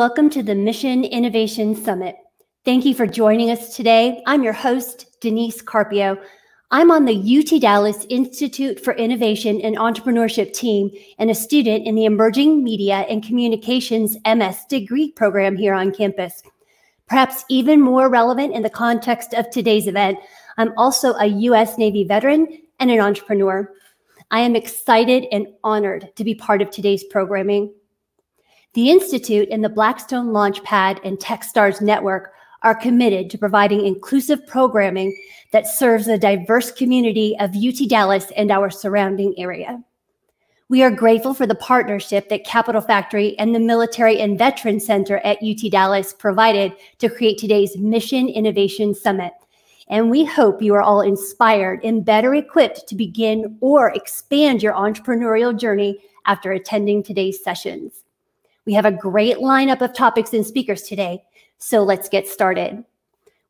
Welcome to the Mission Innovation Summit. Thank you for joining us today. I'm your host, Denise Carpio. I'm on the UT Dallas Institute for Innovation and Entrepreneurship team and a student in the Emerging Media and Communications MS degree program here on campus. Perhaps even more relevant in the context of today's event, I'm also a U.S. Navy veteran and an entrepreneur. I am excited and honored to be part of today's programming. The Institute and the Blackstone Launchpad and Techstars Network are committed to providing inclusive programming that serves the diverse community of UT Dallas and our surrounding area. We are grateful for the partnership that Capital Factory and the Military and Veterans Center at UT Dallas provided to create today's Mission Innovation Summit. And we hope you are all inspired and better equipped to begin or expand your entrepreneurial journey after attending today's sessions. We have a great lineup of topics and speakers today, so let's get started.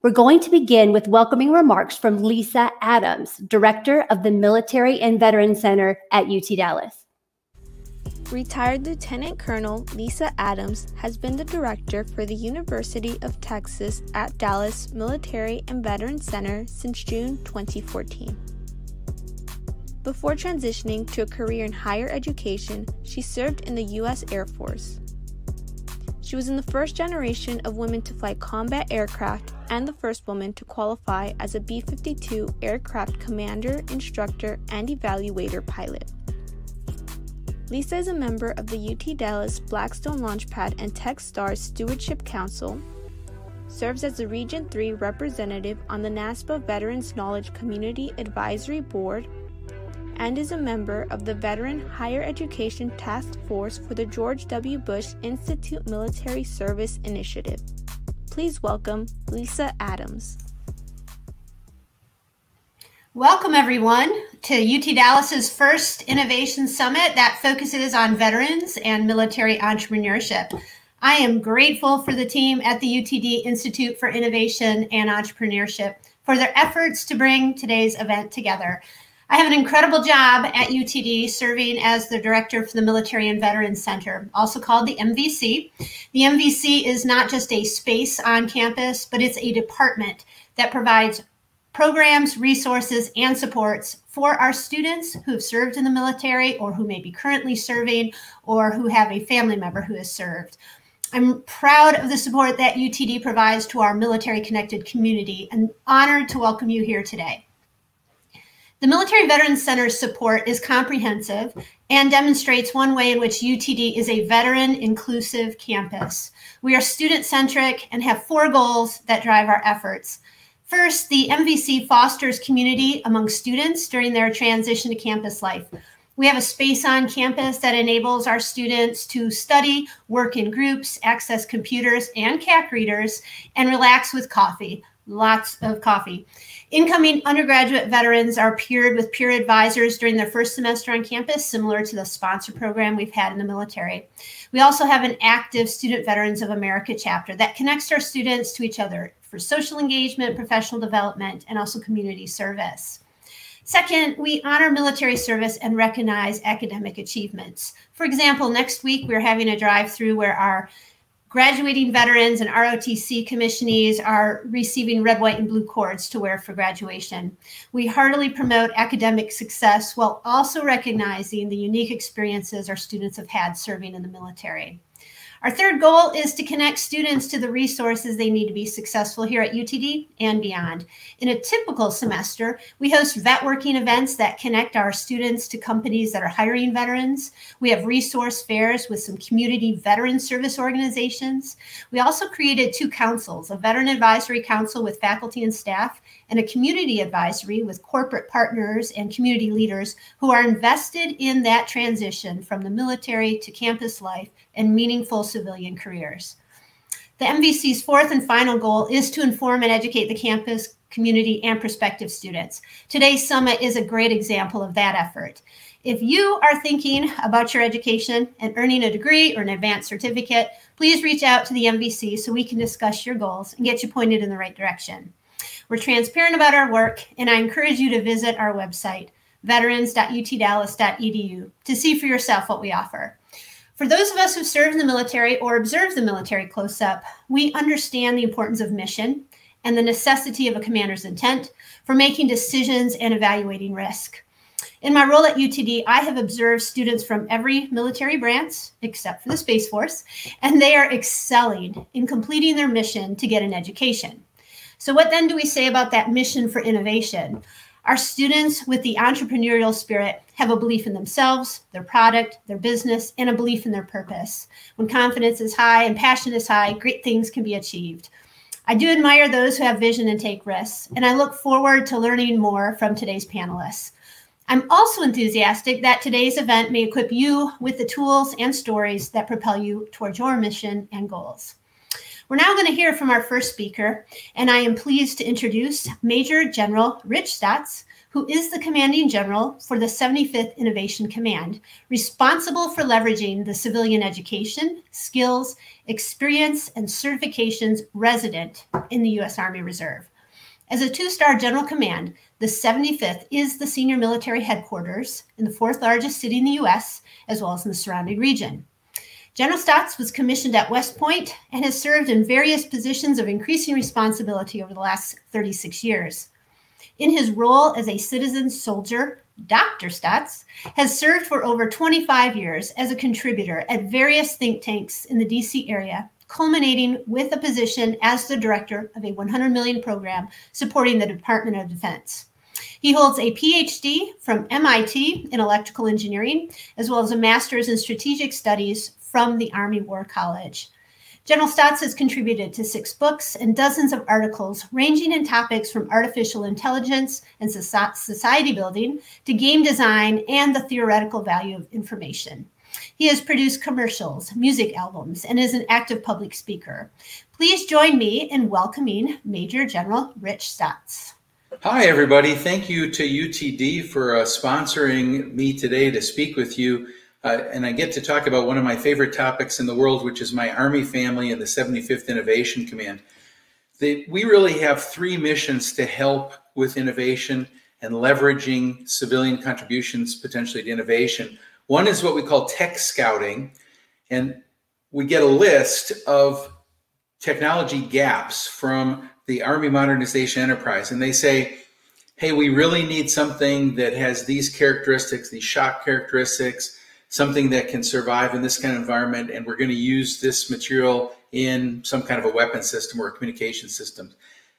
We're going to begin with welcoming remarks from Lisa Adams, Director of the Military and Veteran Center at UT Dallas. Retired Lieutenant Colonel Lisa Adams has been the director for the University of Texas at Dallas Military and Veteran Center since June 2014. Before transitioning to a career in higher education, she served in the U.S. Air Force. She was in the first generation of women to fly combat aircraft and the first woman to qualify as a B 52 aircraft commander, instructor, and evaluator pilot. Lisa is a member of the UT Dallas Blackstone Launchpad and TechStars Stewardship Council, serves as the Region 3 representative on the NASPA Veterans Knowledge Community Advisory Board, and is a member of the Veteran Higher Education Task Force for the George W. Bush Institute Military Service Initiative. Please welcome Lisa Adams. Welcome, everyone, to UT Dallas's first Innovation Summit that focuses on veterans and military entrepreneurship. I am grateful for the team at the UTD Institute for Innovation and Entrepreneurship for their efforts to bring today's event together. I have an incredible job at UTD serving as the director for the Military and Veterans Center, also called the MVC. The MVC is not just a space on campus, but it's a department that provides programs, resources, and supports for our students who have served in the military or who may be currently serving or who have a family member who has served. I'm proud of the support that UTD provides to our military connected community and honored to welcome you here today. The Military Veterans Center's support is comprehensive and demonstrates one way in which UTD is a veteran inclusive campus. We are student centric and have four goals that drive our efforts. First, the MVC fosters community among students during their transition to campus life. We have a space on campus that enables our students to study, work in groups, access computers and CAC readers, and relax with coffee. Lots of coffee. Incoming undergraduate veterans are peered with peer advisors during their first semester on campus, similar to the sponsor program we've had in the military. We also have an active Student Veterans of America chapter that connects our students to each other for social engagement, professional development, and also community service. Second, we honor military service and recognize academic achievements. For example, next week we're having a drive through where our Graduating veterans and ROTC commissionees are receiving red, white, and blue cords to wear for graduation. We heartily promote academic success while also recognizing the unique experiences our students have had serving in the military. Our third goal is to connect students to the resources they need to be successful here at UTD and beyond. In a typical semester, we host vetworking events that connect our students to companies that are hiring veterans. We have resource fairs with some community veteran service organizations. We also created two councils, a veteran advisory council with faculty and staff and a community advisory with corporate partners and community leaders who are invested in that transition from the military to campus life and meaningful civilian careers. The MVC's fourth and final goal is to inform and educate the campus community and prospective students. Today's summit is a great example of that effort. If you are thinking about your education and earning a degree or an advanced certificate, please reach out to the MVC so we can discuss your goals and get you pointed in the right direction. We're transparent about our work, and I encourage you to visit our website, veterans.utdallas.edu, to see for yourself what we offer. For those of us who serve in the military or observe the military close up, we understand the importance of mission and the necessity of a commander's intent for making decisions and evaluating risk. In my role at UTD, I have observed students from every military branch except for the Space Force, and they are excelling in completing their mission to get an education. So, what then do we say about that mission for innovation? Our students with the entrepreneurial spirit have a belief in themselves, their product, their business, and a belief in their purpose. When confidence is high and passion is high, great things can be achieved. I do admire those who have vision and take risks, and I look forward to learning more from today's panelists. I'm also enthusiastic that today's event may equip you with the tools and stories that propel you towards your mission and goals. We're now going to hear from our first speaker, and I am pleased to introduce Major General Rich Staats, who is the commanding general for the 75th Innovation Command, responsible for leveraging the civilian education, skills, experience, and certifications resident in the U.S. Army Reserve. As a two star general command, the 75th is the senior military headquarters in the fourth largest city in the US, as well as in the surrounding region. General Staats was commissioned at West Point and has served in various positions of increasing responsibility over the last 36 years. In his role as a citizen soldier, Dr. Staats has served for over 25 years as a contributor at various think tanks in the DC area culminating with a position as the director of a 100 million program supporting the Department of Defense. He holds a PhD from MIT in electrical engineering, as well as a master's in strategic studies from the Army War College. General Staats has contributed to six books and dozens of articles ranging in topics from artificial intelligence and society building to game design and the theoretical value of information. He has produced commercials, music albums, and is an active public speaker. Please join me in welcoming Major General Rich Staats. Hi, everybody. Thank you to UTD for uh, sponsoring me today to speak with you. Uh, and I get to talk about one of my favorite topics in the world, which is my Army family and the 75th Innovation Command. We really have three missions to help with innovation and leveraging civilian contributions potentially to innovation. One is what we call tech scouting, and we get a list of technology gaps from the Army Modernization Enterprise, and they say, hey, we really need something that has these characteristics, these shock characteristics, something that can survive in this kind of environment, and we're going to use this material in some kind of a weapon system or a communication system.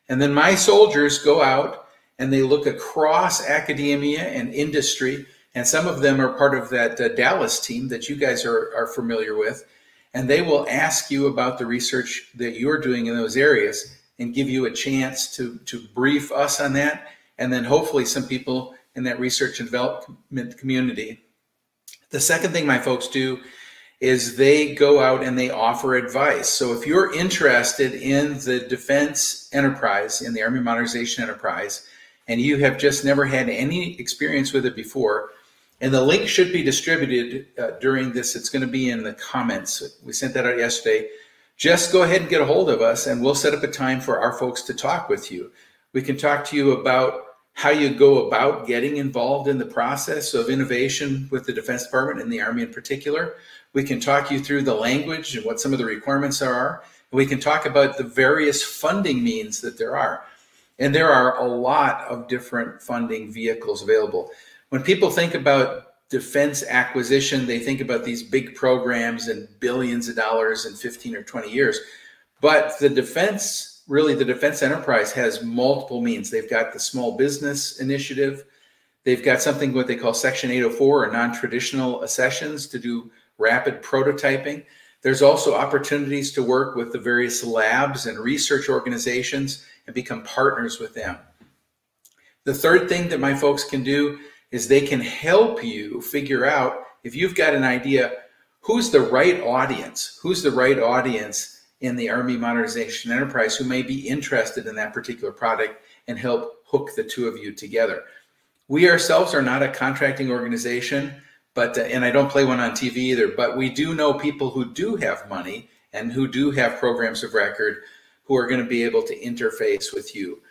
And then my soldiers go out and they look across academia and industry and some of them are part of that uh, Dallas team that you guys are, are familiar with. And they will ask you about the research that you're doing in those areas and give you a chance to, to brief us on that. And then hopefully some people in that research and development community. The second thing my folks do is they go out and they offer advice. So if you're interested in the defense enterprise, in the Army Modernization Enterprise, and you have just never had any experience with it before, and the link should be distributed uh, during this. It's going to be in the comments. We sent that out yesterday. Just go ahead and get a hold of us, and we'll set up a time for our folks to talk with you. We can talk to you about how you go about getting involved in the process of innovation with the Defense Department and the Army in particular. We can talk you through the language and what some of the requirements are. We can talk about the various funding means that there are. And there are a lot of different funding vehicles available when people think about defense acquisition, they think about these big programs and billions of dollars in 15 or 20 years. But the defense, really, the defense enterprise has multiple means. They've got the small business initiative. They've got something what they call Section 804 or non traditional accessions to do rapid prototyping. There's also opportunities to work with the various labs and research organizations and become partners with them. The third thing that my folks can do is they can help you figure out if you've got an idea who's the right audience who's the right audience in the army modernization enterprise who may be interested in that particular product and help hook the two of you together we ourselves are not a contracting organization but uh, and i don't play one on tv either but we do know people who do have money and who do have programs of record who are going to be able to interface with you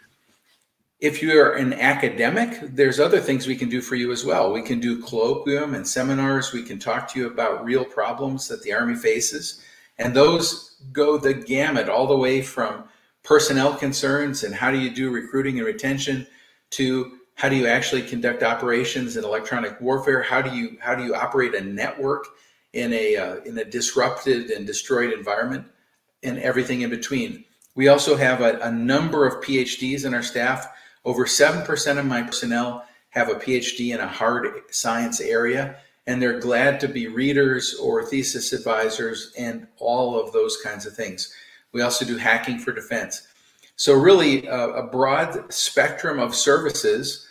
if you're an academic, there's other things we can do for you as well. We can do colloquium and seminars. We can talk to you about real problems that the Army faces. And those go the gamut all the way from personnel concerns and how do you do recruiting and retention to how do you actually conduct operations in electronic warfare? How do you how do you operate a network in a uh, in a disrupted and destroyed environment, and everything in between. We also have a, a number of PhDs in our staff. Over seven percent of my personnel have a PhD in a hard science area, and they're glad to be readers or thesis advisors and all of those kinds of things. We also do hacking for defense. So really a, a broad spectrum of services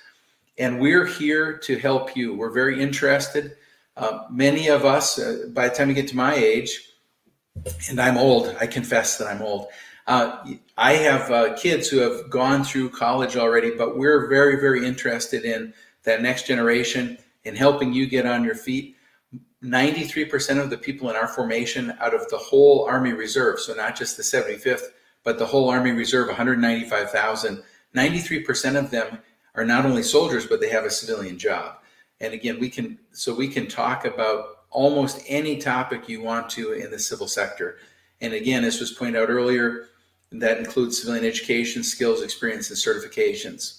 and we're here to help you. We're very interested. Uh, many of us, uh, by the time you get to my age, and I'm old, I confess that I'm old. Uh, I have uh, kids who have gone through college already, but we're very, very interested in that next generation in helping you get on your feet. 93% of the people in our formation out of the whole Army Reserve, so not just the 75th, but the whole Army Reserve, 195,000, 93% of them are not only soldiers, but they have a civilian job. And again, we can, so we can talk about almost any topic you want to in the civil sector. And again, as was pointed out earlier, that includes civilian education, skills, experience, and certifications.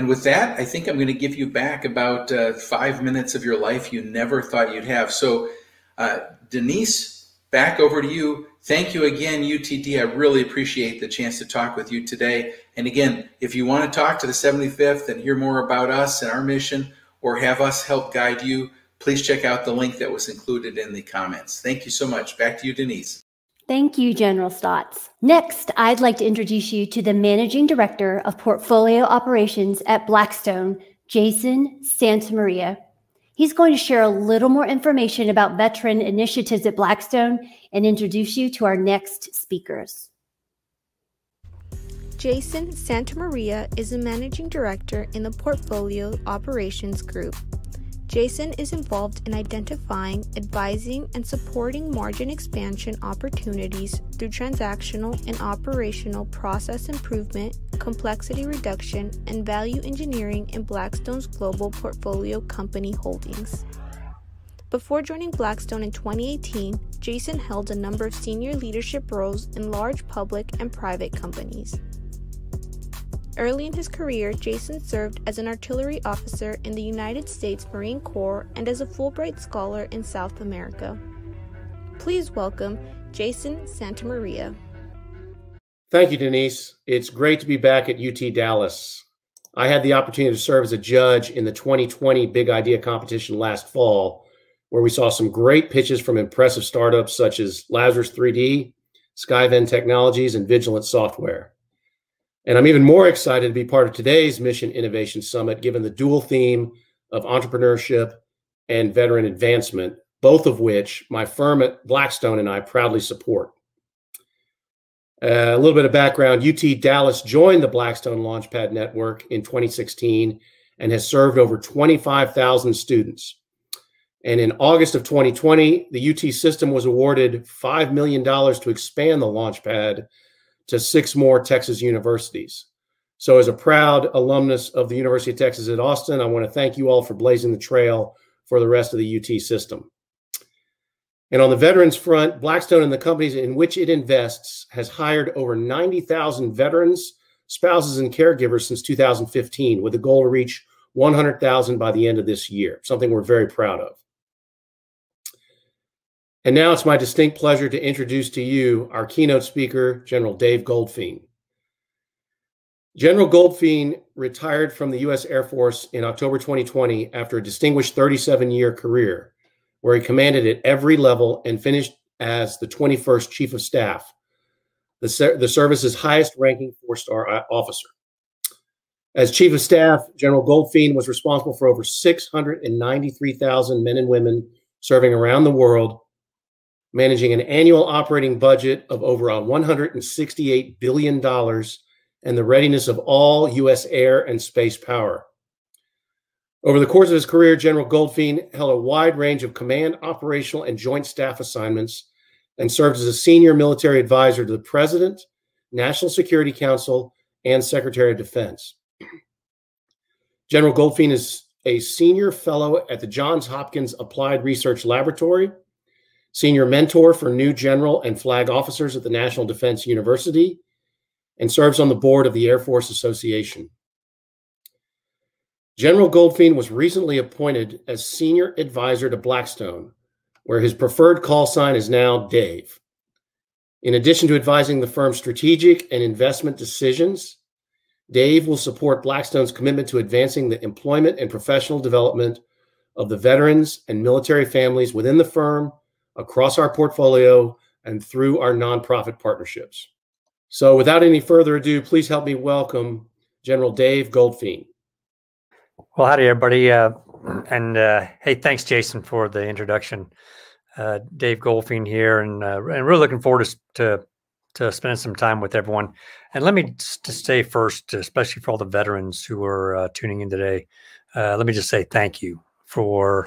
And with that, I think I'm going to give you back about uh, five minutes of your life you never thought you'd have. So, uh, Denise, back over to you. Thank you again, UTD. I really appreciate the chance to talk with you today. And again, if you want to talk to the 75th and hear more about us and our mission, or have us help guide you, please check out the link that was included in the comments. Thank you so much. Back to you, Denise. Thank you, General Staats. Next, I'd like to introduce you to the Managing Director of Portfolio Operations at Blackstone, Jason Santamaria. He's going to share a little more information about veteran initiatives at Blackstone and introduce you to our next speakers. Jason Santamaria is a managing director in the Portfolio Operations Group. Jason is involved in identifying, advising, and supporting margin expansion opportunities through transactional and operational process improvement, complexity reduction, and value engineering in Blackstone's global portfolio company holdings. Before joining Blackstone in 2018, Jason held a number of senior leadership roles in large public and private companies. Early in his career, Jason served as an artillery officer in the United States Marine Corps and as a Fulbright Scholar in South America. Please welcome Jason Santamaria. Thank you, Denise. It's great to be back at UT Dallas. I had the opportunity to serve as a judge in the 2020 Big Idea competition last fall, where we saw some great pitches from impressive startups such as Lazarus 3D, Skyven Technologies, and Vigilant Software. And I'm even more excited to be part of today's Mission Innovation Summit, given the dual theme of entrepreneurship and veteran advancement, both of which my firm at Blackstone and I proudly support. Uh, a little bit of background UT Dallas joined the Blackstone Launchpad Network in 2016 and has served over 25,000 students. And in August of 2020, the UT system was awarded $5 million to expand the Launchpad to six more Texas universities. So, as a proud alumnus of the University of Texas at Austin, I want to thank you all for blazing the trail for the rest of the UT system. And on the veterans front, Blackstone and the companies in which it invests has hired over 90,000 veterans, spouses, and caregivers since 2015, with a goal to reach 100,000 by the end of this year, something we're very proud of. And now it's my distinct pleasure to introduce to you our keynote speaker, General Dave Goldfein. General Goldfein retired from the U.S. Air Force in October 2020 after a distinguished 37 year career, where he commanded at every level and finished as the 21st Chief of Staff, the, the service's highest ranking four star officer. As Chief of Staff, General Goldfein was responsible for over 693,000 men and women serving around the world managing an annual operating budget of over $168 billion and the readiness of all U.S. air and space power. Over the course of his career, General Goldfein held a wide range of command, operational, and joint staff assignments and served as a senior military advisor to the President, National Security Council, and Secretary of Defense. General Goldfein is a senior fellow at the Johns Hopkins Applied Research Laboratory, senior mentor for new general and flag officers at the National Defense University, and serves on the board of the Air Force Association. General Goldfein was recently appointed as senior advisor to Blackstone, where his preferred call sign is now Dave. In addition to advising the firm's strategic and investment decisions, Dave will support Blackstone's commitment to advancing the employment and professional development of the veterans and military families within the firm, across our portfolio, and through our nonprofit partnerships. So, without any further ado, please help me welcome General Dave Goldfein. Well, howdy, everybody. Uh, and uh, hey, thanks, Jason, for the introduction. Uh, Dave Goldfein here, and uh, and really looking forward to, to to spending some time with everyone. And let me just say first, especially for all the veterans who are uh, tuning in today, uh, let me just say thank you for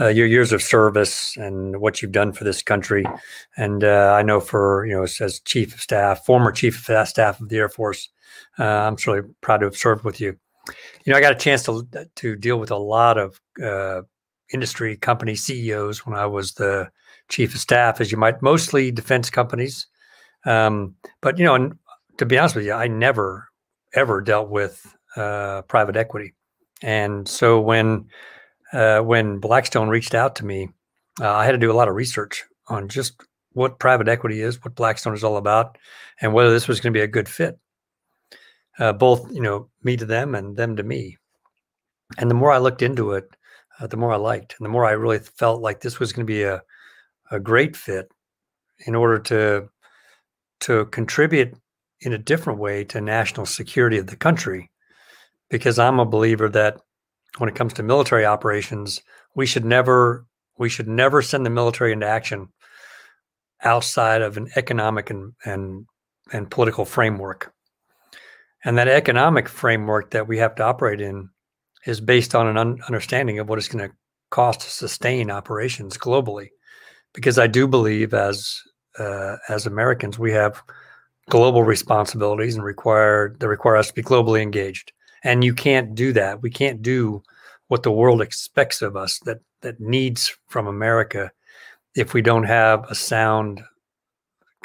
uh, your years of service and what you've done for this country. And uh, I know for you know as, chief of staff, former chief of staff of the Air Force, uh, I'm really proud to have served with you. You know, I got a chance to to deal with a lot of uh, industry company CEOs when I was the chief of staff, as you might, mostly defense companies um, but you know, and to be honest with you, I never ever dealt with uh, private equity, and so when uh, when Blackstone reached out to me, uh, I had to do a lot of research on just what private equity is, what Blackstone is all about, and whether this was going to be a good fit. Uh, both, you know, me to them and them to me. And the more I looked into it, uh, the more I liked, and the more I really felt like this was going to be a a great fit in order to to contribute in a different way to national security of the country because I'm a believer that when it comes to military operations, we should never we should never send the military into action outside of an economic and and, and political framework. And that economic framework that we have to operate in is based on an un- understanding of what it's going to cost to sustain operations globally. Because I do believe, as uh, as Americans, we have global responsibilities and require that require us to be globally engaged. And you can't do that. We can't do what the world expects of us that that needs from America if we don't have a sound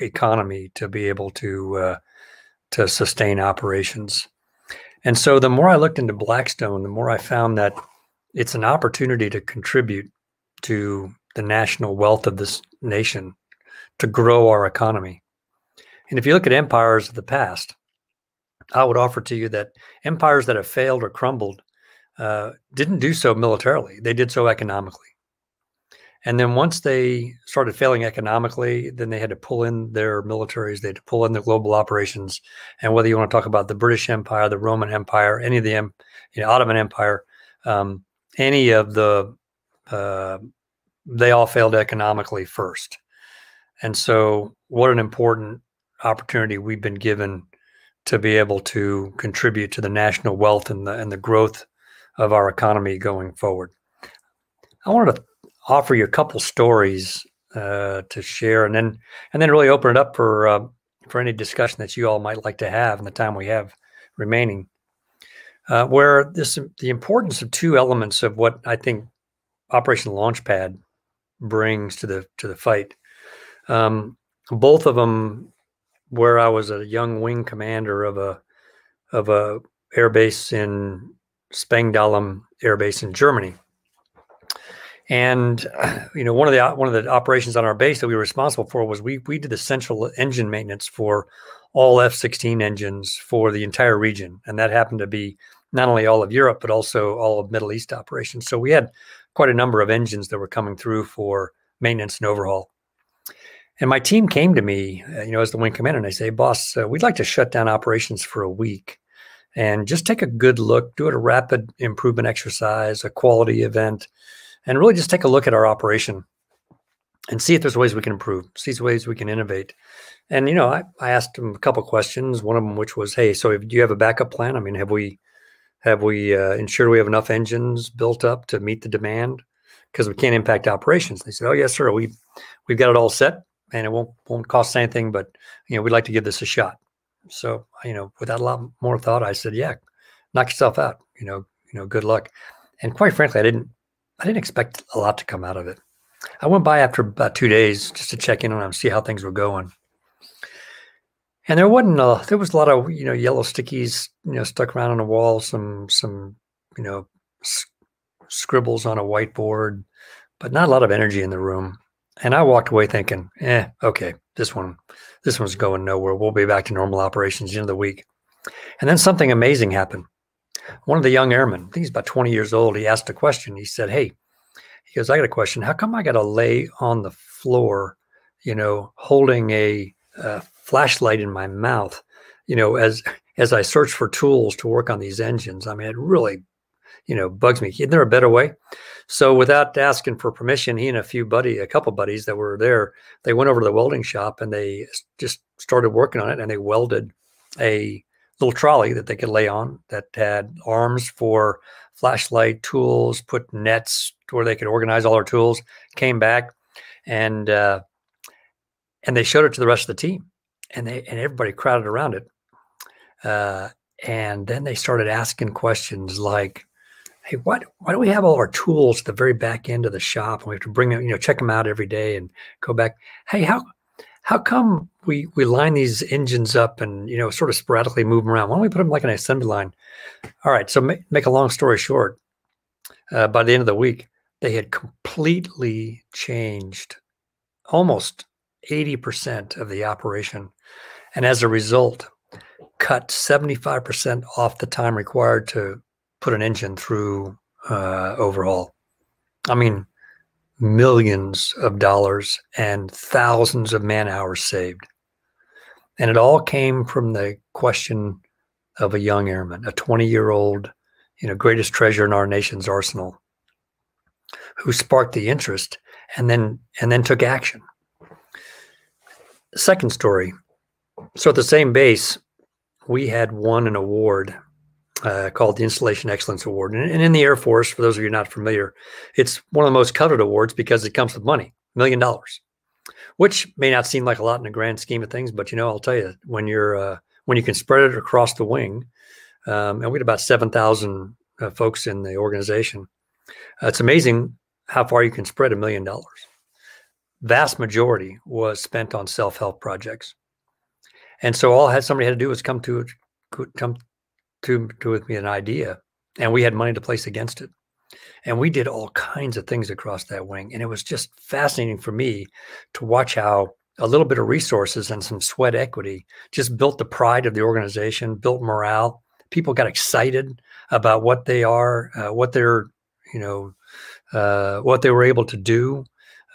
economy to be able to uh, to sustain operations. And so, the more I looked into Blackstone, the more I found that it's an opportunity to contribute to the national wealth of this nation to grow our economy. And if you look at empires of the past, I would offer to you that empires that have failed or crumbled uh, didn't do so militarily, they did so economically. And then once they started failing economically, then they had to pull in their militaries, they had to pull in their global operations. And whether you want to talk about the British Empire, the Roman Empire, any of the you know, Ottoman Empire, um, any of the, uh, they all failed economically first. And so, what an important opportunity we've been given to be able to contribute to the national wealth and the and the growth of our economy going forward. I wanted to offer you a couple stories uh, to share, and then and then really open it up for uh, for any discussion that you all might like to have in the time we have remaining. Uh, where this the importance of two elements of what I think Operation Launchpad brings to the to the fight. Um, both of them, where I was a young wing commander of a of a air base in Spangdahlem Air Base in Germany. And you know, one of the one of the operations on our base that we were responsible for was we we did the central engine maintenance for all F-16 engines for the entire region, and that happened to be not only all of Europe but also all of Middle East operations. So we had quite a number of engines that were coming through for maintenance and overhaul. And my team came to me, uh, you know, as the wing commander, and they say, "Boss, uh, we'd like to shut down operations for a week, and just take a good look, do it a rapid improvement exercise, a quality event, and really just take a look at our operation and see if there's ways we can improve, see ways we can innovate." And you know, I, I asked them a couple questions. One of them, which was, "Hey, so do you have a backup plan? I mean, have we have we uh, ensured we have enough engines built up to meet the demand?" Because we can't impact operations. They said, "Oh yes, sir. We we've got it all set and it won't won't cost anything, but you know, we'd like to give this a shot. So, you know, without a lot more thought, I said, yeah, knock yourself out. You know, you know, good luck. And quite frankly, I didn't, I didn't expect a lot to come out of it. I went by after about two days just to check in on them, see how things were going. And there wasn't a, there was a lot of, you know, yellow stickies, you know, stuck around on the wall, some, some, you know, scribbles on a whiteboard, but not a lot of energy in the room. And I walked away thinking, eh, okay, this one, this one's going nowhere. We'll be back to normal operations the end of the week. And then something amazing happened. One of the young airmen, I think he's about 20 years old, he asked a question. He said, Hey, he goes, I got a question. How come I got to lay on the floor, you know, holding a, a flashlight in my mouth, you know, as as I search for tools to work on these engines? I mean, it really, you know, bugs me. Isn't there a better way? So without asking for permission, he and a few buddy, a couple buddies that were there, they went over to the welding shop and they just started working on it and they welded a little trolley that they could lay on that had arms for flashlight tools, put nets where they could organize all their tools. Came back and uh, and they showed it to the rest of the team, and they and everybody crowded around it. Uh, and then they started asking questions like, "Hey, why why do we have all our tools at the very back end of the shop, and we have to bring them, you know, check them out every day and go back? Hey, how how come we we line these engines up and you know sort of sporadically move them around? Why don't we put them like an assembly line? All right. So make, make a long story short, uh, by the end of the week, they had completely changed almost 80% of the operation, and as a result, cut 75% off the time required to put an engine through uh, overhaul. I mean, millions of dollars and thousands of man hours saved. And it all came from the question of a young airman, a 20 year old, you know, greatest treasure in our nation's arsenal, who sparked the interest and then and then took action. Second story. So at the same base, we had won an award uh, called the Installation Excellence Award. And, and, in the Air Force, for those of you not familiar, it's one of the most coveted awards because it comes with money, million dollars, which may not seem like a lot in the grand scheme of things, but you know, I'll tell you, when you're uh, when you can spread it across the wing, um, and we had about seven thousand uh, folks in the organization. Uh, it's amazing how far you can spread a million dollars. Vast majority was spent on self help projects, and so all had somebody had to do was come to come to, to with me an idea and we had money to place against it. And we did all kinds of things across that wing. And it was just fascinating for me to watch how a little bit of resources and some sweat equity just built the pride of the organization, built morale. People got excited about what they are, uh, what they're, you know, uh, what they were able to do.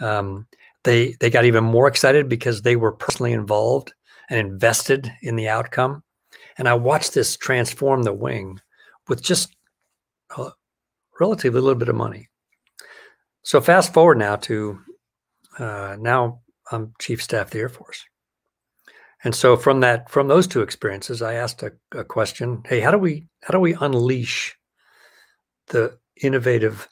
Um, they they got even more excited because they were personally involved and invested in the outcome. And I watched this transform the wing with just a relatively little bit of money. So fast forward now to uh, now I'm chief staff of the Air Force. And so from that, from those two experiences, I asked a, a question: Hey, how do we how do we unleash the innovative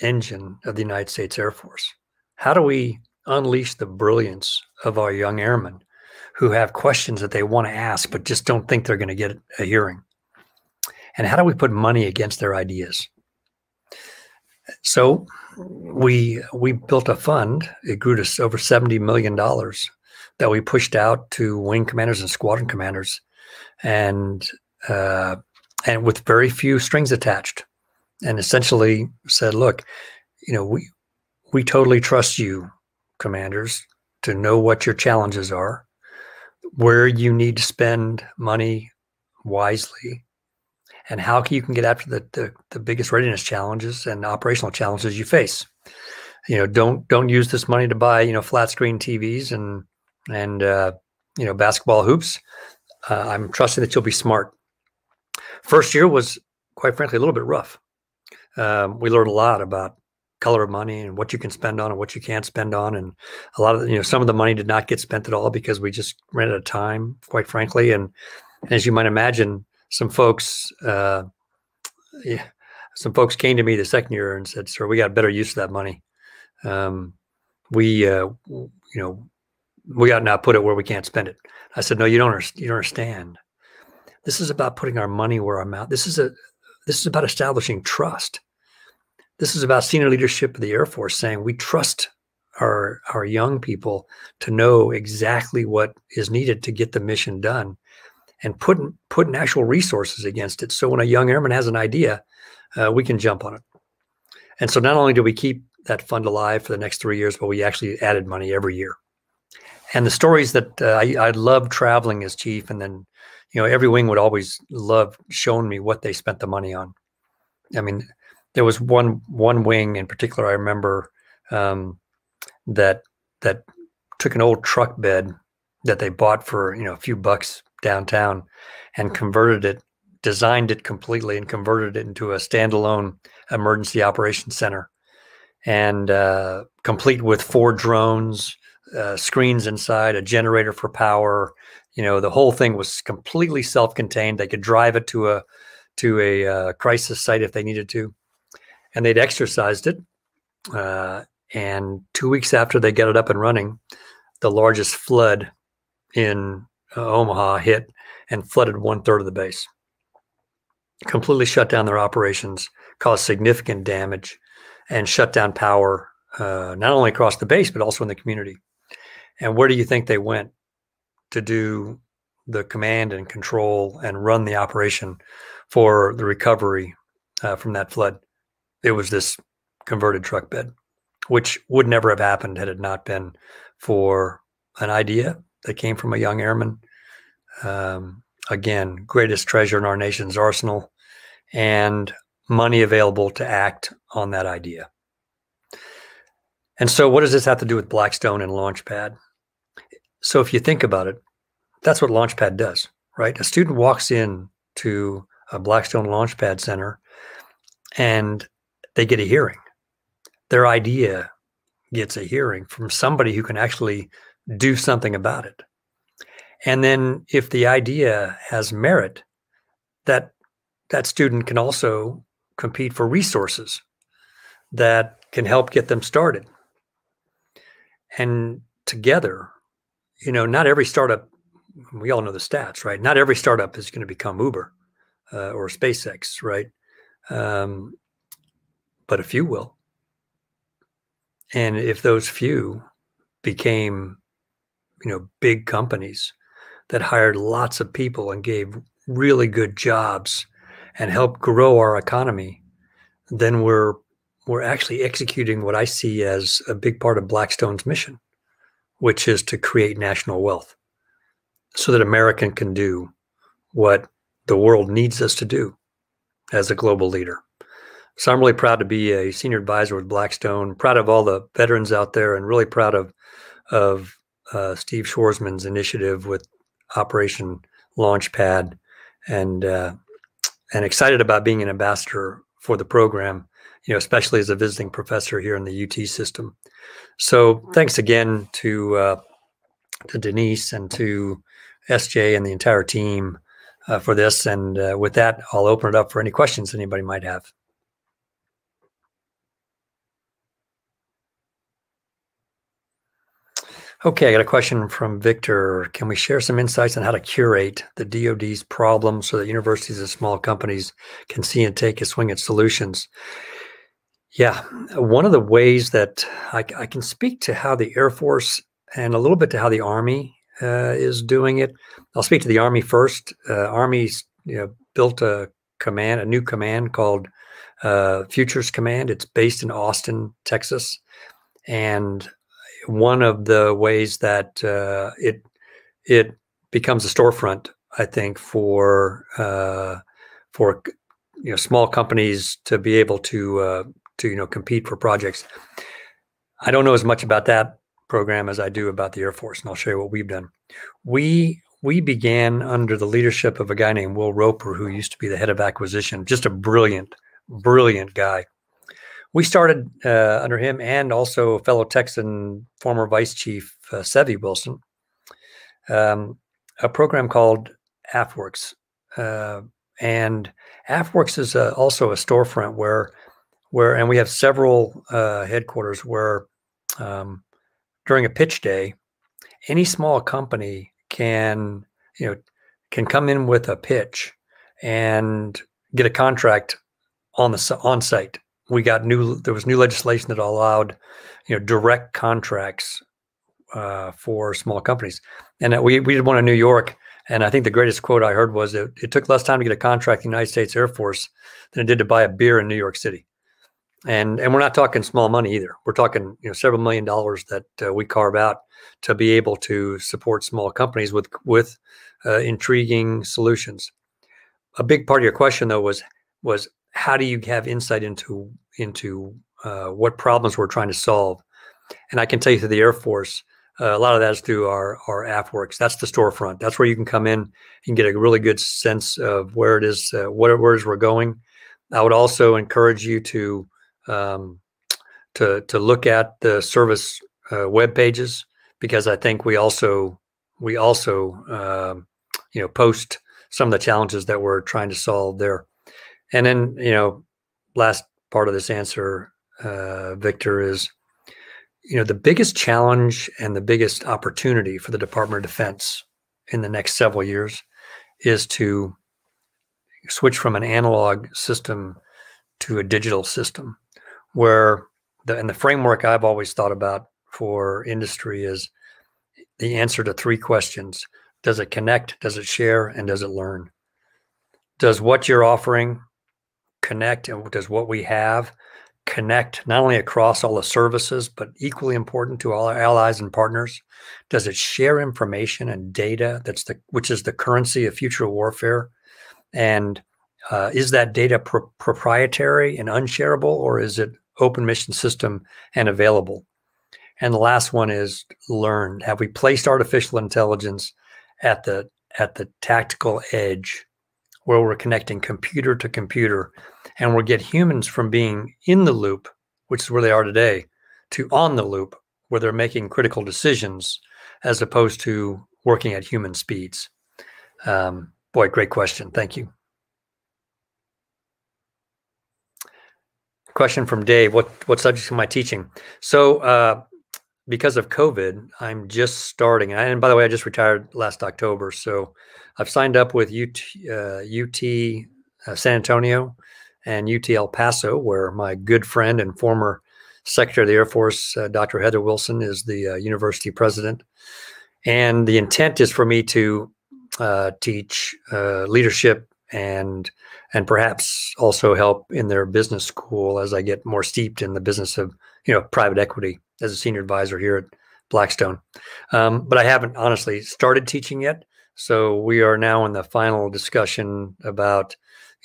engine of the United States Air Force? How do we unleash the brilliance of our young airmen who have questions that they want to ask, but just don't think they're going to get a hearing? And how do we put money against their ideas? So we we built a fund. It grew to over seventy million dollars that we pushed out to wing commanders and squadron commanders, and uh, and with very few strings attached, and essentially said, "Look, you know, we we totally trust you, commanders, to know what your challenges are where you need to spend money wisely and how you can get after the, the, the biggest readiness challenges and operational challenges you face. You know don't don't use this money to buy you know flat screen tvs and and uh, you know basketball hoops. Uh, i'm trusting that you'll be smart. First year was quite frankly a little bit rough. Um, we learned a lot about color of money and what you can spend on and what you can't spend on. And a lot of, you know, some of the money did not get spent at all because we just ran out of time, quite frankly. And as you might imagine, some folks, uh, yeah, some folks came to me the second year and said, sir, we got better use of that money. Um, we, uh, you know, we got to now put it where we can't spend it. I said, no, you don't, you don't understand. This is about putting our money where our mouth. This is a this is about establishing trust. This is about senior leadership of the Air Force saying we trust our our young people to know exactly what is needed to get the mission done and put put actual resources against it. So when a young airman has an idea, uh, we can jump on it. And so not only do we keep that fund alive for the next three years, but we actually added money every year. And the stories that uh, I, I love traveling as chief, and then you know every wing would always love showing me what they spent the money on. I mean, there was one one wing in particular I remember um, that that took an old truck bed that they bought for you know a few bucks downtown and converted it, designed it completely, and converted it into a standalone emergency operations center, and uh, complete with four drones, uh, screens inside, a generator for power. You know, the whole thing was completely self-contained. They could drive it to a to a uh, crisis site if they needed to, and they'd exercised it. Uh, and two weeks after they got it up and running, the largest flood in uh, Omaha hit and flooded one third of the base. Completely shut down their operations, caused significant damage, and shut down power uh, not only across the base but also in the community. And where do you think they went to do the command and control and run the operation for the recovery uh, from that flood? It was this converted truck bed, which would never have happened had it not been for an idea that came from a young airman. Um, again, greatest treasure in our nation's arsenal, and money available to act on that idea. And so, what does this have to do with Blackstone and Launchpad? So, if you think about it, that's what Launchpad does, right? A student walks in to a Blackstone Launchpad Center and they get a hearing. Their idea gets a hearing from somebody who can actually do something about it. And then if the idea has merit, that that student can also compete for resources that can help get them started. And together, you know, not every startup, we all know the stats, right? Not every startup is going to become Uber uh, or SpaceX, right? Um, but a few will. And if those few became you know big companies that hired lots of people and gave really good jobs and helped grow our economy, then we're we're actually executing what I see as a big part of Blackstone's mission, which is to create national wealth so that American can do what the world needs us to do as a global leader. So I'm really proud to be a senior advisor with Blackstone, proud of all the veterans out there and really proud of of uh, Steve Schwarzman's initiative with Operation Launchpad, and uh, and excited about being an ambassador for the program. You know, especially as a visiting professor here in the UT system. So thanks again to uh, to Denise and to SJ and the entire team uh, for this. And uh, with that, I'll open it up for any questions anybody might have. Okay, I got a question from Victor. Can we share some insights on how to curate the DoD's problems so that universities and small companies can see and take a swing at solutions? Yeah, one of the ways that I, I can speak to how the Air Force and a little bit to how the Army uh, is doing it. I'll speak to the Army first. Uh, Army's you know, built a command, a new command called uh, Futures Command. It's based in Austin, Texas, and one of the ways that uh, it it becomes a storefront, I think, for uh, for you know small companies to be able to uh, to you know compete for projects. I don't know as much about that program as I do about the Air Force, and I'll show you what we've done. We we began under the leadership of a guy named Will Roper, who used to be the head of acquisition, just a brilliant, brilliant guy we started uh, under him and also fellow Texan former vice chief uh, Seve Wilson um, a program called AFWERX. Uh, and AFWERX is a, also a storefront where, where, and we have several uh, headquarters where um, during a pitch day, any small company can, you know, can come in with a pitch and get a contract on the on site. We got new. There was new legislation that allowed, you know, direct contracts uh, for small companies, and we we did one in New York. And I think the greatest quote I heard was that it took less time to get a contract in the United States Air Force than it did to buy a beer in New York City. And and we're not talking small money either. We're talking you know several million dollars that uh, we carve out to be able to support small companies with with uh, intriguing solutions. A big part of your question though was was how do you have insight into into uh, what problems we're trying to solve? And I can tell you through the Air Force, uh, a lot of that is through our our AFWERX. That's the storefront. That's where you can come in and get a really good sense of where it is, uh, what we're going. I would also encourage you to um, to to look at the service uh, web pages because I think we also we also um, you know post some of the challenges that we're trying to solve there. And then you know last part of this answer, uh, Victor, is you know the biggest challenge and the biggest opportunity for the Department of Defense in the next several years is to switch from an analog system to a digital system where the and the framework I've always thought about for industry is the answer to three questions. Does it connect? Does it share? And does it learn? Does what you're offering connect? And does what we have connect not only across all the services, but equally important to all our allies and partners? Does it share information and data that's the which is the currency of future warfare? And uh, is that data pro- proprietary and unshareable, or is it open mission system and available. And the last one is learned. Have we placed artificial intelligence at the at the tactical edge where we're connecting computer to computer and we'll get humans from being in the loop, which is where they are today, to on the loop where they're making critical decisions as opposed to working at human speeds? Um, boy, great question. Thank you. Question from Dave: What what subjects am I teaching? So, uh, because of COVID, I'm just starting. And by the way, I just retired last October, so I've signed up with UT, uh, UT uh, San Antonio and UT El Paso, where my good friend and former Secretary of the Air Force, uh, Dr. Heather Wilson, is the uh, university president. And the intent is for me to uh, teach leadership and and perhaps also help in their business school as I get more steeped in the business of you know private equity as a senior advisor here at Blackstone. Um, but I haven't honestly started teaching yet, so we are now in the final discussion about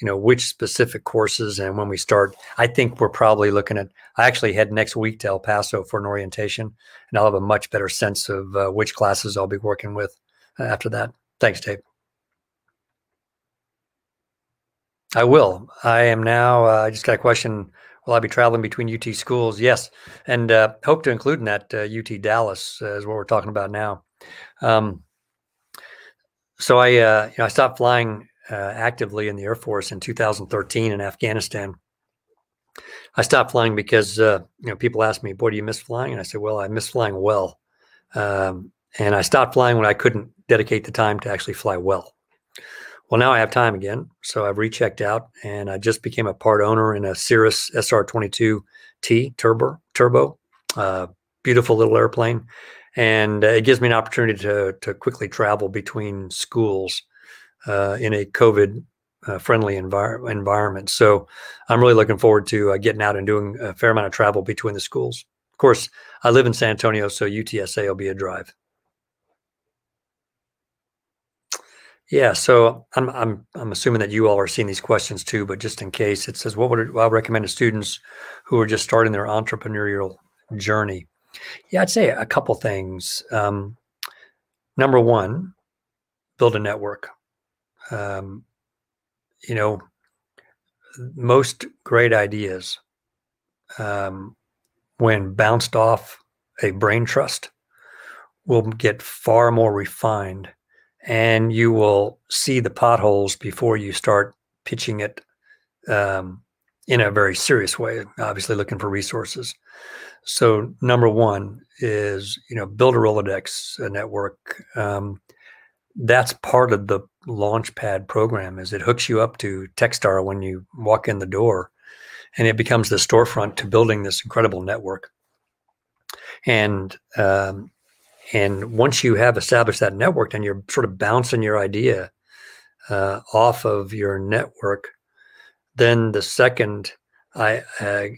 you know which specific courses and when we start. I think we're probably looking at. I actually head next week to El Paso for an orientation, and I'll have a much better sense of uh, which classes I'll be working with uh, after that. Thanks, Dave. I will. I am now. Uh, I just got a question. Will I be traveling between UT schools? Yes, and uh, hope to include in that uh, UT Dallas uh, is what we're talking about now. Um, so I, uh, you know, I stopped flying uh, actively in the Air Force in 2013 in Afghanistan. I stopped flying because you know people ask me, "Boy, do you miss flying?" And I said, "Well, I miss flying well." Um, and I stopped flying when I couldn't dedicate the time to actually fly well. Well, now I have time again, so I've rechecked out, and I just became a part owner in a Cirrus SR22T turbo. Turbo, uh, beautiful little airplane, and uh, it gives me an opportunity to to quickly travel between schools uh, in a COVID uh, friendly envir- environment. So I'm really looking forward to uh, getting out and doing a fair amount of travel between the schools. Of course, I live in San Antonio, so UTSA will be a drive. Yeah, so I'm I'm I'm assuming that you all are seeing these questions too, but just in case, it says, "What would I recommend to students who are just starting their entrepreneurial journey?" Yeah, I'd say a couple things. Um, number one, build a network. Um, you know, most great ideas, um, when bounced off a brain trust, will get far more refined and you will see the potholes before you start pitching it um, in a very serious way. Obviously, looking for resources. So, number one is you know build a Rolodex a network. Um, that's part of the launchpad program is it hooks you up to techstar when you walk in the door and it becomes the storefront to building this incredible network and um, and once you have established that network and you're sort of bouncing your idea uh, off of your network. Then the second I, I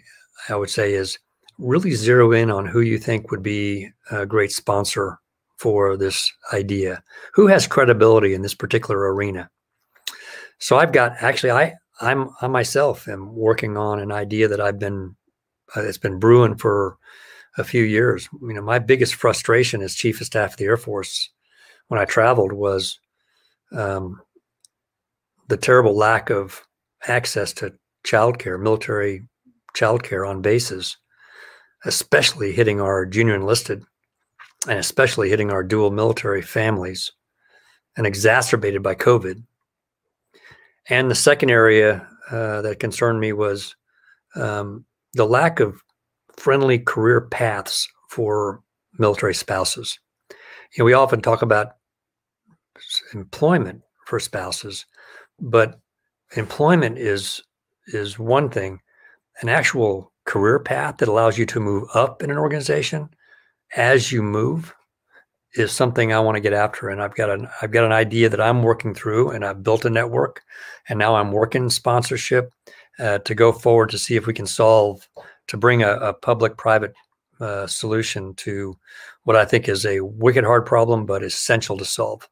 i would say is really zero in on who you think would be a great sponsor for this idea. Who has credibility in this particular arena? So i've got actually i i'm i myself am working on an idea that i've been uh, it's been brewing for a few years you know my biggest frustration as chief of staff of the air force when i traveled was um, the terrible lack of access to childcare military childcare on bases especially hitting our junior enlisted and especially hitting our dual military families and exacerbated by COVID. And the second area uh, that concerned me was um, the lack of friendly career paths for military spouses. You know, we often talk about employment for spouses, but employment is is one thing. An actual career path that allows you to move up in an organization as you move is something I want to get after. And I've got an I've got an idea that I'm working through, and I've built a network, and now I'm working sponsorship uh, to go forward to see if we can solve to bring a, a public-private uh, solution to what I think is a wicked hard problem, but essential to solve.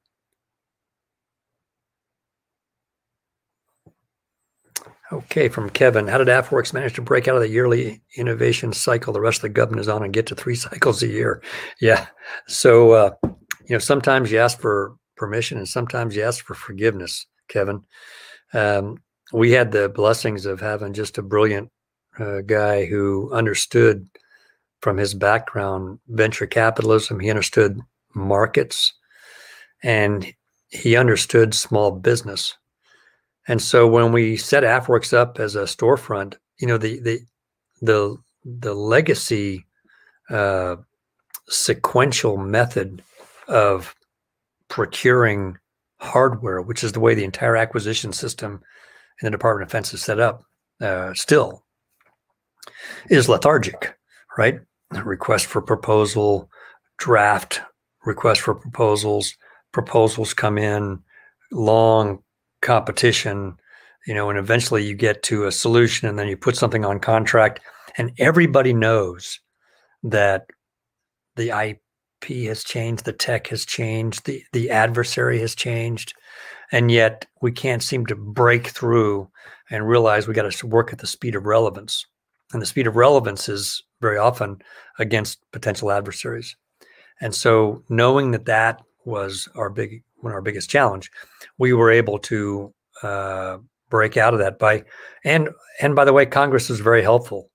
Okay, from Kevin, how did AFWERX manage to break out of the yearly innovation cycle the rest of the government is on and get to three cycles a year? Yeah, so uh, you know sometimes you ask for permission and sometimes you ask for forgiveness, Kevin. Um, we had the blessings of having just a brilliant uh, guy who understood from his background venture capitalism. He understood markets, and he understood small business and so when we set AFWERX up as a storefront, you know, the the the the legacy uh, sequential method of procuring hardware, which is the way the entire acquisition system in the Department of Defense is set up, uh, still is lethargic, right? Request for proposal, draft, request for proposals, proposals come in, long competition, you know, and eventually you get to a solution and then you put something on contract and everybody knows that the IP has changed, the tech has changed, the the adversary has changed, and yet we can't seem to break through and realize we got to work at the speed of relevance. And the speed of relevance is very often against potential adversaries. And so knowing that that was our big one of our biggest challenge, we were able to uh, break out of that by and and by the way, Congress was very helpful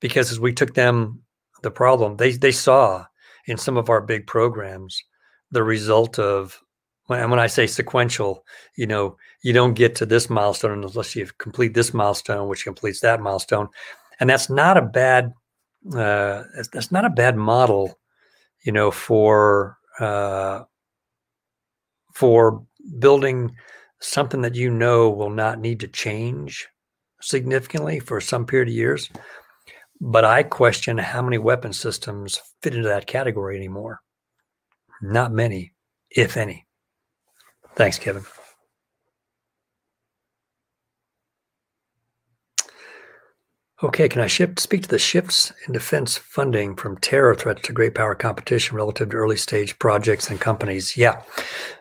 because as we took them the problem, they they saw in some of our big programs the result of and when I say sequential, you know, you don't get to this milestone unless you complete this milestone, which completes that milestone, and that's not a bad uh, that's not a bad model, you know, for uh, for building something that you know will not need to change significantly for some period of years. But I question how many weapon systems fit into that category anymore. Not many, if any. Thanks, Kevin. Okay, can I shift, speak to the shifts in defense funding from terror threats to great power competition relative to early stage projects and companies? Yeah.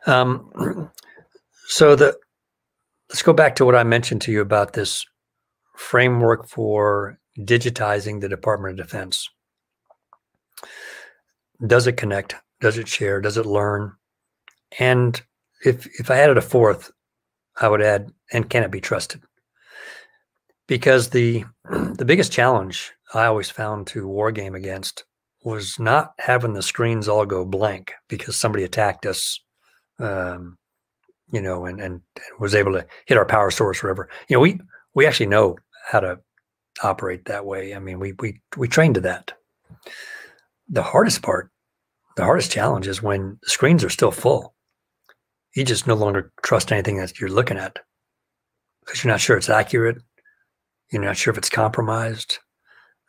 Um, so the let's go back to what I mentioned to you about this framework for digitizing the Department of Defense. Does it connect? Does it share? Does it learn? And if if I added a fourth, I would add, and can it be trusted? Because the the biggest challenge I always found to war game against was not having the screens all go blank because somebody attacked us, um, you know, and and was able to hit our power source or whatever. You know, we we actually know how to operate that way. I mean, we we we trained to that. The hardest part, the hardest challenge is when screens are still full. You just no longer trust anything that you're looking at because you're not sure it's accurate. You're not sure if it's compromised.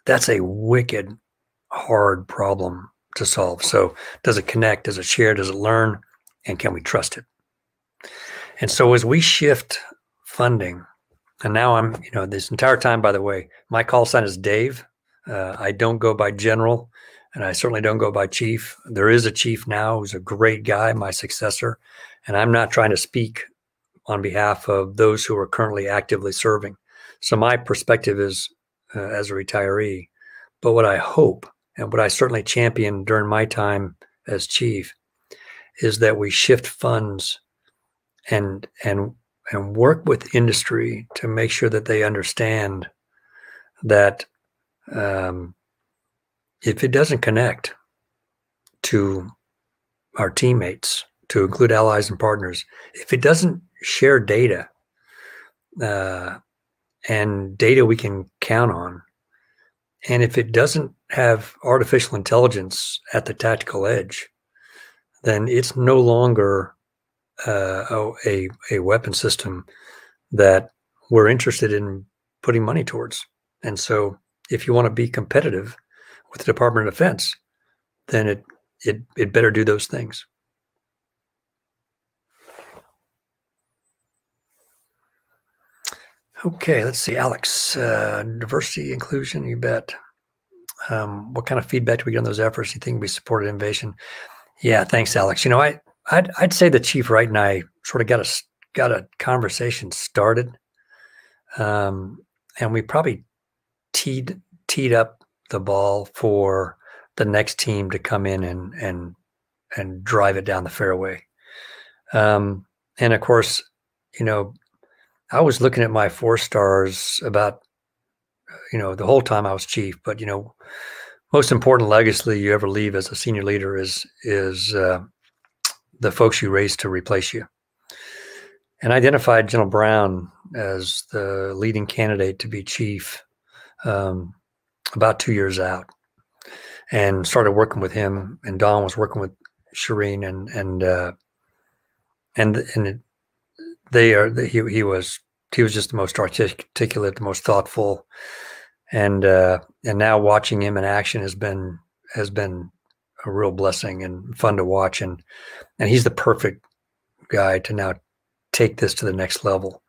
That's a wicked, hard problem to solve. So, does it connect? Does it share? Does it learn? And can we trust it? And so, as we shift funding, and now I'm, you know, this entire time, by the way, my call sign is Dave. Uh, I don't go by general, and I certainly don't go by chief. There is a chief now who's a great guy, my successor, and I'm not trying to speak on behalf of those who are currently actively serving. So my perspective is uh, as a retiree, but what I hope and what I certainly champion during my time as chief is that we shift funds and and and work with industry to make sure that they understand that um, if it doesn't connect to our teammates, to include allies and partners, if it doesn't share data uh, and data we can count on, and if it doesn't have artificial intelligence at the tactical edge, then it's no longer uh, a, a weapon system that we're interested in putting money towards. And so, if you want to be competitive with the Department of Defense, then it it it better do those things. Okay, let's see, Alex. Uh, diversity, inclusion, you bet. Um, what kind of feedback do we get on those efforts? You think we supported innovation? Yeah, thanks, Alex. You know, I I'd, I'd say the chief Wright and I sort of got a got a conversation started, um, and we probably teed teed up the ball for the next team to come in and and and drive it down the fairway. Um, and of course, you know, I was looking at my four stars about, you know, the whole time I was chief. But you know, most important legacy you ever leave as a senior leader is is uh, the folks you raise to replace you. And identified General Brown as the leading candidate to be chief um, about two years out, and started working with him. And Dawn was working with Sharene, and and uh, and and it, they are he he was he was just the most articulate, the most thoughtful, and uh, and now watching him in action has been has been a real blessing and fun to watch. And and he's the perfect guy to now take this to the next level,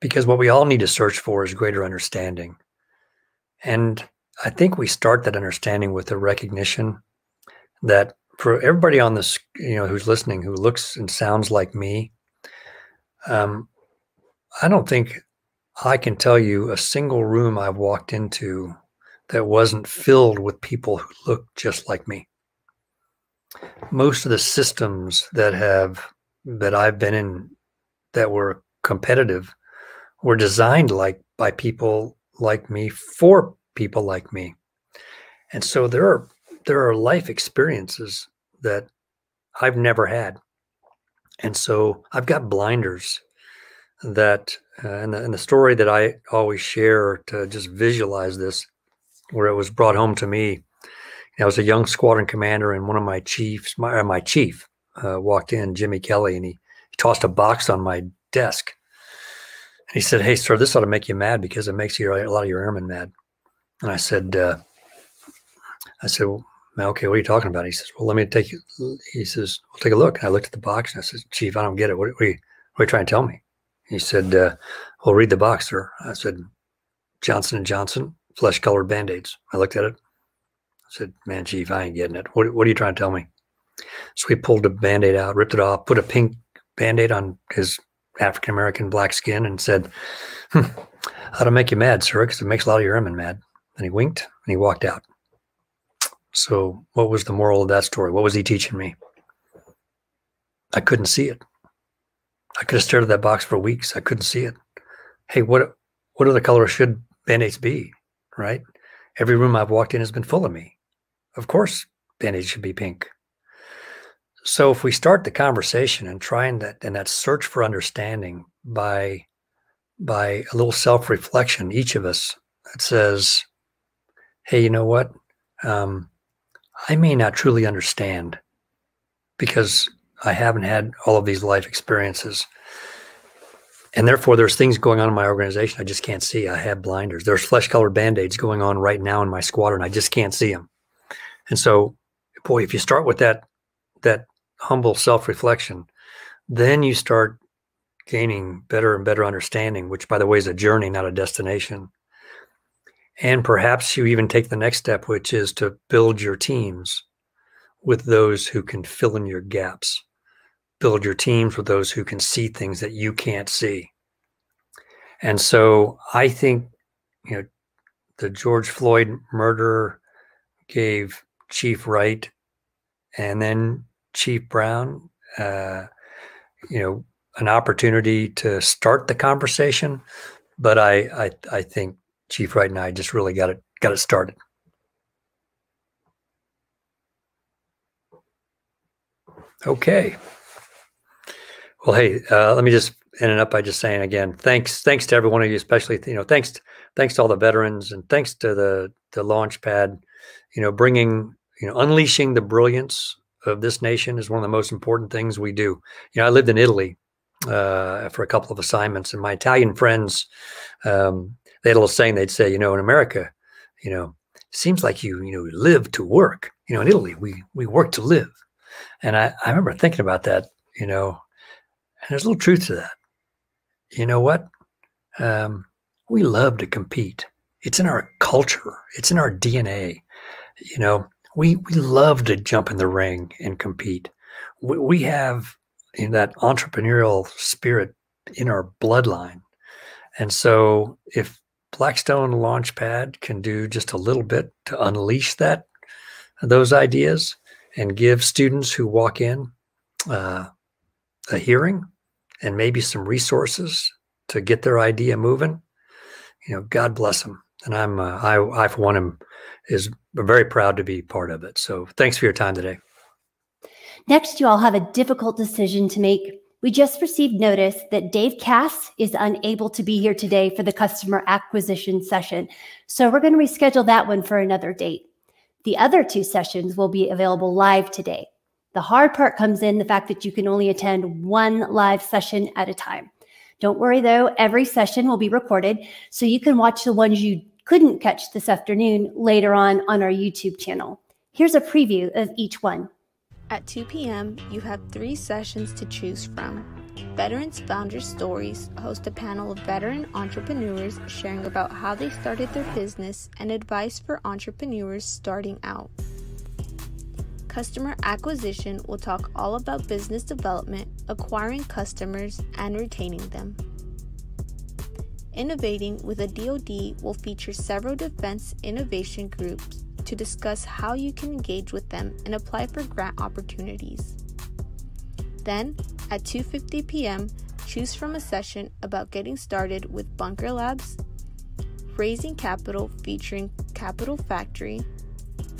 because what we all need to search for is greater understanding. And I think we start that understanding with the recognition that for everybody on this, you know, who's listening, who looks and sounds like me, um, I don't think I can tell you a single room I've walked into that wasn't filled with people who look just like me most of the systems that have that I've been in that were competitive were designed like by people like me for people like me. And so there are there are life experiences that I've never had. And so I've got blinders that uh, and, the, and the story that I always share to just visualize this where it was brought home to me I was a young squadron commander, and one of my chiefs, my, uh, my chief, uh, walked in, Jimmy Kelly, and he, he tossed a box on my desk. And he said, "Hey, sir, this ought to make you mad because it makes you a lot of your airmen mad." And I said, uh, "I said, well, okay, what are you talking about?" He says, "Well, let me take you." He says, "We'll take a look." And I looked at the box and I said, "Chief, I don't get it. What, are, you, what are you trying to tell me?" He said, uh, "Well, read the box, sir." I said, "Johnson and Johnson, flesh-colored band-aids." I looked at it. I said, man, chief, I ain't getting it. What, what are you trying to tell me? So he pulled a band-aid out, ripped it off, put a pink band-aid on his African American black skin and said, hmm, that'll make you mad, sir, because it makes a lot of your airmen mad. And he winked and he walked out. So what was the moral of that story? What was he teaching me? I couldn't see it. I could have stared at that box for weeks. I couldn't see it. Hey, what what other color should band-aids be? Right? Every room I've walked in has been full of me. Of course, band-aids should be pink. So if we start the conversation and trying that and that search for understanding by by a little self-reflection, each of us that says, "Hey, you know what? Um, I may not truly understand because I haven't had all of these life experiences. And therefore, there's things going on in my organization I just can't see. I have blinders. There's flesh colored band aids going on right now in my squadron. I just can't see them. And so, boy, if you start with that, that humble self reflection, then you start gaining better and better understanding, which, by the way, is a journey, not a destination. And perhaps you even take the next step, which is to build your teams with those who can fill in your gaps build your teams with those who can see things that you can't see. And so I think, you know, the George Floyd murder gave Chief Wright and then Chief Brown, uh, you know, an opportunity to start the conversation. But I, I, I think Chief Wright and I just really got it, got it started. Okay. Well, hey, uh, let me just end it up by just saying again, thanks, thanks to every one of you, especially you know, thanks, thanks to all the veterans, and thanks to the the launch pad. You know, bringing you know, unleashing the brilliance of this nation is one of the most important things we do. You know, I lived in Italy uh, for a couple of assignments, and my Italian friends, um, they had a little saying they'd say, you know, in America, you know, seems like you you know live to work. You know, in Italy, we we work to live. And I, I remember thinking about that, you know, and there's a little truth to that. You know what? Um, we love to compete. It's in our culture. It's in our DNA. You know, we we love to jump in the ring and compete. We, we have in that entrepreneurial spirit in our bloodline. And so if Blackstone Launchpad can do just a little bit to unleash that those ideas and give students who walk in uh, a hearing and maybe some resources to get their idea moving, you know, God bless them. And I'm, uh, I, I for one, am is very proud to be part of it. So thanks for your time today. Next, you all have a difficult decision to make. We just received notice that Dave Cass is unable to be here today for the customer acquisition session. So we're going to reschedule that one for another date. The other two sessions will be available live today. The hard part comes in the fact that you can only attend one live session at a time. Don't worry though, every session will be recorded so you can watch the ones you couldn't catch this afternoon later on on our YouTube channel. Here's a preview of each one. At 2 p.m., you have three sessions to choose from. Veterans Founder Stories host a panel of veteran entrepreneurs sharing about how they started their business and advice for entrepreneurs starting out. Customer Acquisition will talk all about business development, acquiring customers, and retaining them. Innovating with a DoD will feature several defense innovation groups to discuss how you can engage with them and apply for grant opportunities. Then, at 2:50 p.m., choose from a session about getting started with Bunker Labs, raising capital featuring Capital Factory,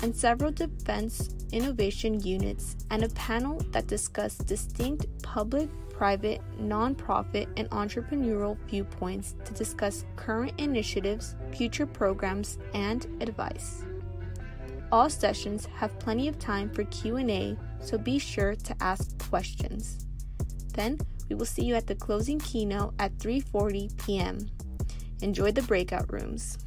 and several defense innovation units, and a panel that discuss distinct public, private, nonprofit, and entrepreneurial viewpoints to discuss current initiatives, future programs, and advice. All sessions have plenty of time for Q&A, so be sure to ask questions. Then, we will see you at the closing keynote at 3:40 p.m. Enjoy the breakout rooms.